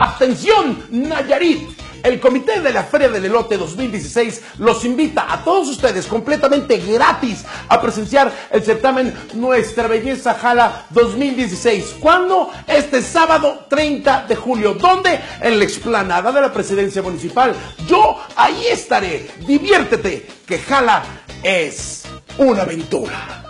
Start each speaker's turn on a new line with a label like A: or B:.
A: Atención, Nayarit. El Comité de la Feria del Elote 2016 los invita a todos ustedes completamente gratis a presenciar el certamen Nuestra Belleza Jala 2016. ¿Cuándo? Este sábado 30 de julio. ¿Dónde? En la explanada de la presidencia municipal. Yo ahí estaré. Diviértete, que Jala es una aventura.